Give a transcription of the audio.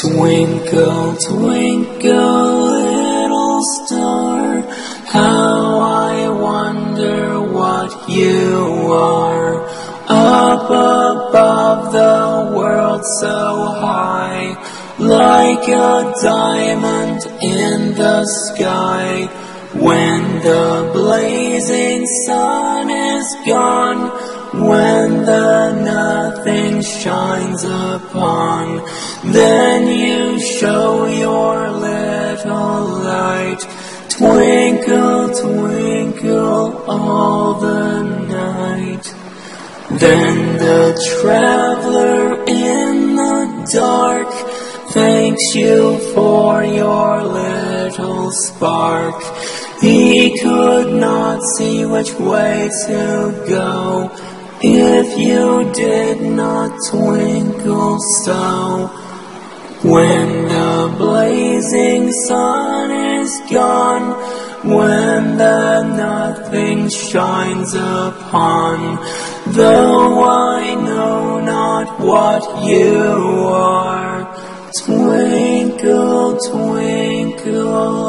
Twinkle, twinkle, little star, how I wonder what you are. Up above the world so high, like a diamond in the sky. When the blazing sun is gone, when the nothing shines upon, then you show your little light. Twinkle, twinkle all the night. Then the traveler in the dark thanks you for your little spark. He could not see which way to go you did not twinkle so. When the blazing sun is gone, when the nothing shines upon, though I know not what you are, twinkle, twinkle